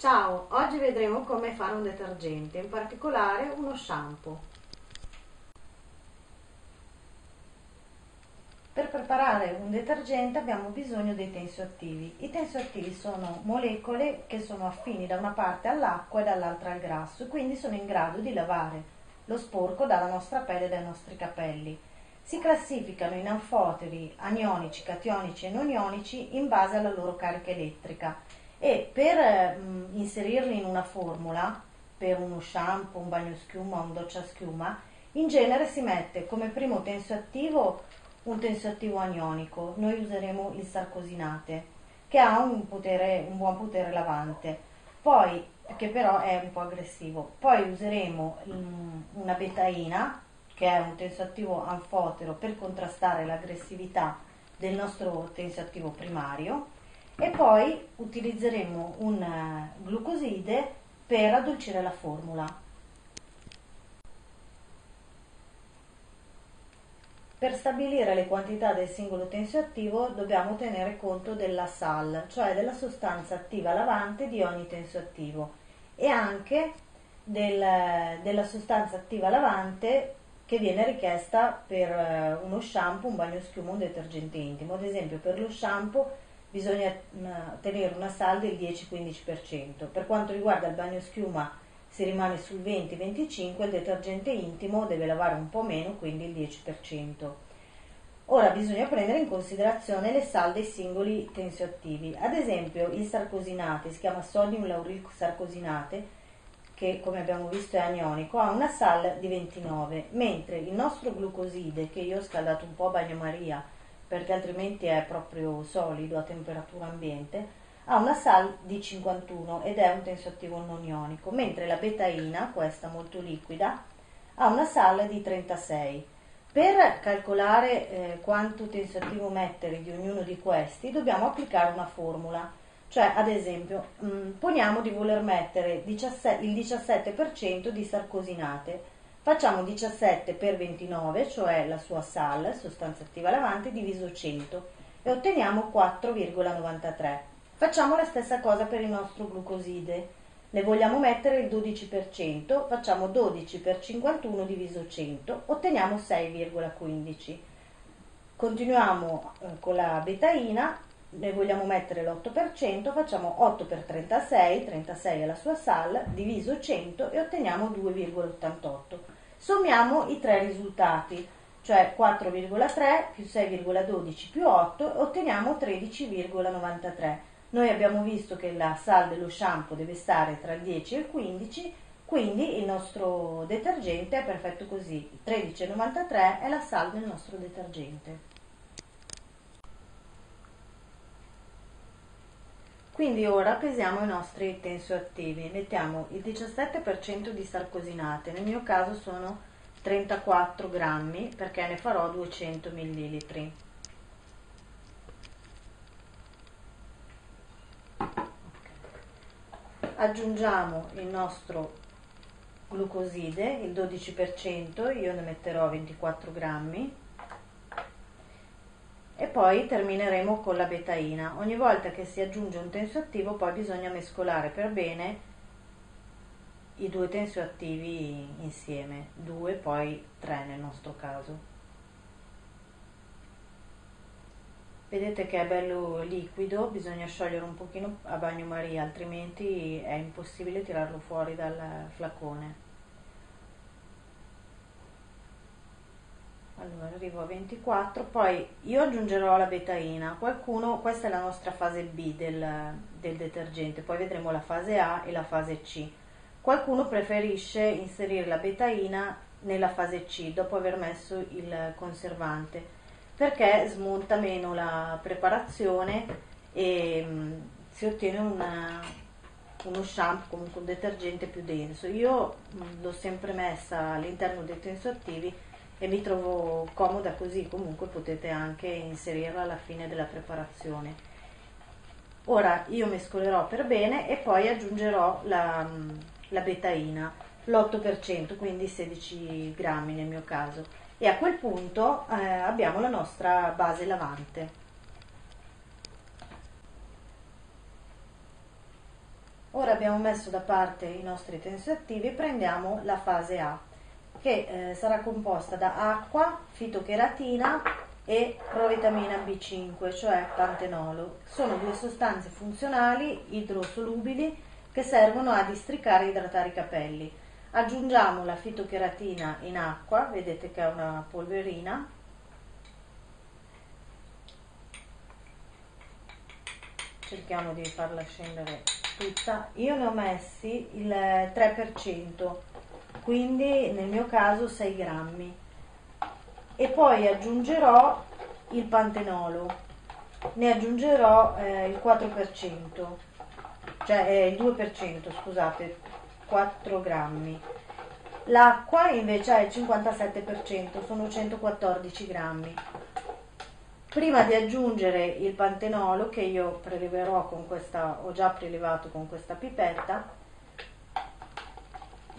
Ciao, oggi vedremo come fare un detergente, in particolare uno shampoo. Per preparare un detergente abbiamo bisogno dei tensioattivi. I tensioattivi sono molecole che sono affini da una parte all'acqua e dall'altra al grasso, quindi sono in grado di lavare lo sporco dalla nostra pelle e dai nostri capelli. Si classificano in anfoteri, anionici, cationici e non ionici in base alla loro carica elettrica e per mh, mm, inserirli in una formula, per uno shampoo, un bagno schiuma, un doccia schiuma, in genere si mette come primo tensioattivo un tensioattivo anionico, noi useremo il sarcosinate, che ha un, potere, un buon potere lavante, poi, che però è un po' aggressivo, poi useremo um, una betaina, che è un tensioattivo anfotero per contrastare l'aggressività del nostro tensioattivo primario, e poi utilizzeremo un eh, glucoside per addolcire la formula. Per stabilire le quantità del singolo tensioattivo dobbiamo tenere conto della SAL, cioè della sostanza attiva lavante di ogni tensioattivo e anche del, della sostanza attiva lavante che viene richiesta per eh, uno shampoo, un bagno schiuma, un detergente intimo. Ad esempio per lo shampoo bisogna tenere una sal del 10-15%. Per quanto riguarda il bagno schiuma si rimane sul 20-25%, il detergente intimo deve lavare un po' meno, quindi il 10%. Ora bisogna prendere in considerazione le sal dei singoli tensioattivi. Ad esempio il sarcosinate, si chiama sodium lauril sarcosinate, che come abbiamo visto è anionico, ha una sal di 29, mentre il nostro glucoside, che io ho scaldato un po' a bagnomaria, perché altrimenti è proprio solido a temperatura ambiente, ha una sal di 51 ed è un tensioattivo non ionico, mentre la betaina, questa molto liquida, ha una sal di 36. Per calcolare eh, quanto tensioattivo mettere di ognuno di questi dobbiamo applicare una formula, cioè ad esempio mh, mm, poniamo di voler mettere 17, il 17% di sarcosinate Facciamo 17 per 29, cioè la sua SAL, sostanza attiva lavante, diviso 100 e otteniamo 4,93. Facciamo la stessa cosa per il nostro glucoside. Ne vogliamo mettere il 12%, facciamo 12 per 51 diviso 100, otteniamo 6,15. Continuiamo eh, con la betaina, ne vogliamo mettere l'8%, facciamo 8 per 36, 36 è la sua SAL, diviso 100 e otteniamo 2,88. Sommiamo i tre risultati, cioè 4,3 più 6,12 più 8 otteniamo 13,93. Noi abbiamo visto che la sal dello shampoo deve stare tra il 10 e il 15, quindi il nostro detergente è perfetto così. 13,93 è la sal del nostro detergente. Quindi ora pesiamo i nostri tensioattivi, mettiamo il 17% di sarcosinate, nel mio caso sono 34 grammi perché ne farò 200 millilitri. Aggiungiamo il nostro glucoside, il 12%, io ne metterò 24 grammi poi termineremo con la betaina. Ogni volta che si aggiunge un tensioattivo poi bisogna mescolare per bene i due tensioattivi insieme, due poi tre nel nostro caso. Vedete che è bello liquido, bisogna sciogliere un pochino a bagnomaria, altrimenti è impossibile tirarlo fuori dal flacone. Allora arrivo a 24 poi io aggiungerò la betaina. Qualcuno questa è la nostra fase B del, del detergente poi vedremo la fase A e la fase C. Qualcuno preferisce inserire la betaina nella fase C dopo aver messo il conservante perché smonta meno la preparazione e mh, mm, si ottiene una, uno shampoo comunque un detergente più denso. Io mm, l'ho sempre messa all'interno dei tensoattivi e mi trovo comoda così, comunque potete anche inserirla alla fine della preparazione. Ora io mescolerò per bene e poi aggiungerò la, la betaina, l'8%, quindi 16 grammi nel mio caso. E a quel punto eh, abbiamo la nostra base lavante. Ora Ora abbiamo messo da parte i nostri tensioattivi, prendiamo la fase A, che eh, sarà composta da acqua, fitocheratina e provitamina B5, cioè pantenolo. Sono due sostanze funzionali idrosolubili che servono a districare e idratare i capelli. Aggiungiamo la fitocheratina in acqua, vedete che è una polverina. Cerchiamo di farla scendere tutta. Io ne ho messi il 3%, quindi nel mio caso 6 grammi. E poi aggiungerò il pantenolo, ne aggiungerò eh, il 4%, cioè eh, il 2%, scusate, 4 grammi. L'acqua invece è il 57%, sono 114 grammi. Prima di aggiungere il pantenolo che io preleverò con questa, ho già prelevato con questa pipetta,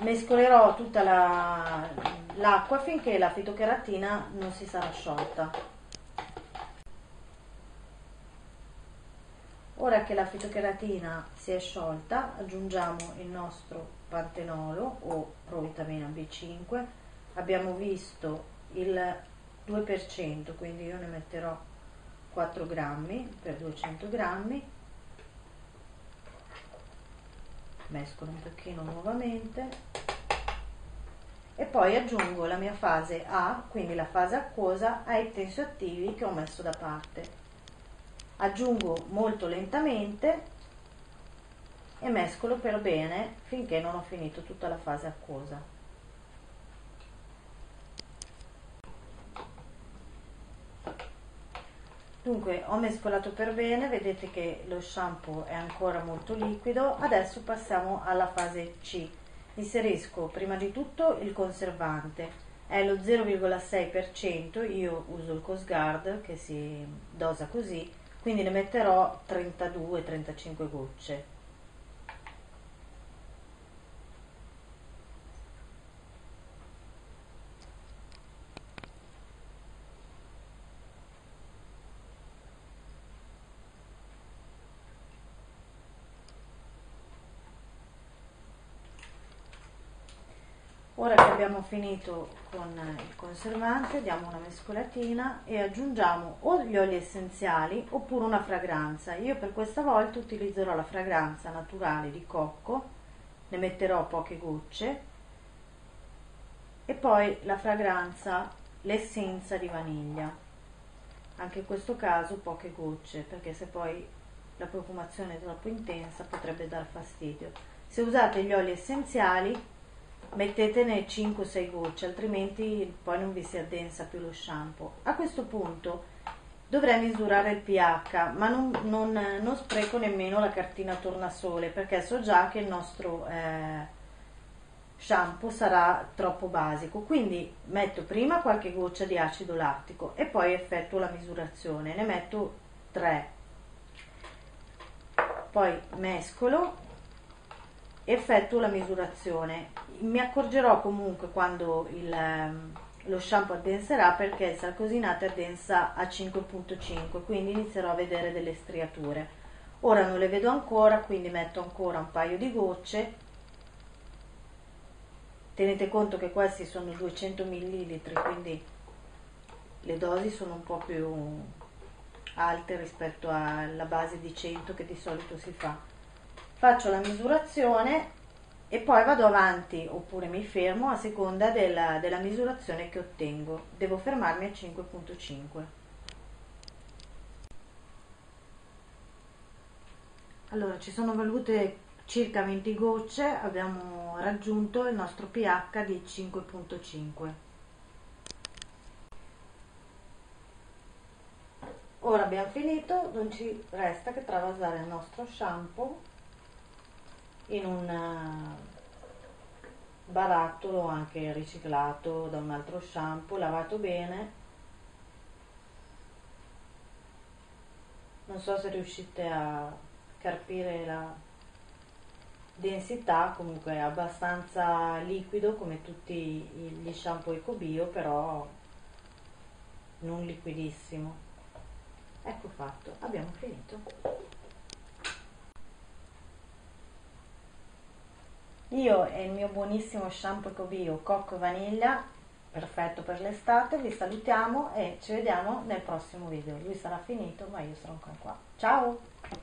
mescolerò tutta la, l'acqua finché la fitocheratina non si sarà sciolta. Ora che la fitocheratina si è sciolta, aggiungiamo il nostro pantenolo o provitamina B5. Abbiamo visto il 2%, quindi io ne metterò 4 grammi per 200 grammi. Mescolo un pochino nuovamente e poi aggiungo la mia fase A, quindi la fase acquosa, ai tensioattivi che ho messo da parte aggiungo molto lentamente e mescolo per bene finché non ho finito tutta la fase acquosa. Dunque ho mescolato per bene, vedete che lo shampoo è ancora molto liquido, adesso passiamo alla fase C. Inserisco prima di tutto il conservante, è lo 0,6%, io uso il Cosguard che si dosa così, quindi ne metterò 32-35 gocce Ora che abbiamo finito con il conservante diamo una mescolatina e aggiungiamo o gli oli essenziali oppure una fragranza. Io per questa volta utilizzerò la fragranza naturale di cocco, ne metterò poche gocce e poi la fragranza, l'essenza di vaniglia. Anche in questo caso poche gocce perché se poi la profumazione è troppo intensa potrebbe dar fastidio. Se usate gli oli essenziali mettetene 5-6 gocce altrimenti poi non vi si addensa più lo shampoo. A questo punto dovrei misurare il pH ma non, non, non spreco nemmeno la cartina tornasole perché so già che il nostro eh, shampoo sarà troppo basico. Quindi metto prima qualche goccia di acido lattico e poi effettuo la misurazione. Ne metto 3 poi mescolo effettuo la misurazione. Mi accorgerò comunque quando il, ehm, lo shampoo addenserà perché il Salcosinate addensa a 5.5, quindi inizierò a vedere delle striature. Ora non le vedo ancora, quindi metto ancora un paio di gocce. Tenete conto che questi sono 200 ml, quindi le dosi sono un po' più alte rispetto alla base di 100 che di solito si fa faccio la misurazione e poi vado avanti oppure mi fermo a seconda della, della misurazione che ottengo. Devo fermarmi a 5.5. Allora, ci sono volute circa 20 gocce, abbiamo raggiunto il nostro pH di 5.5. Ora abbiamo finito, non ci resta che travasare il nostro shampoo in un eh, barattolo anche riciclato da un altro shampoo, lavato bene. Non so se riuscite a carpire la densità, comunque è abbastanza liquido come tutti gli shampoo ecobio, però non liquidissimo. Ecco fatto, abbiamo finito. Io e il mio buonissimo shampoo Ecobio Cocco e Vaniglia, perfetto per l'estate, vi salutiamo e ci vediamo nel prossimo video. Lui sarà finito, ma io sarò ancora qua. Ciao!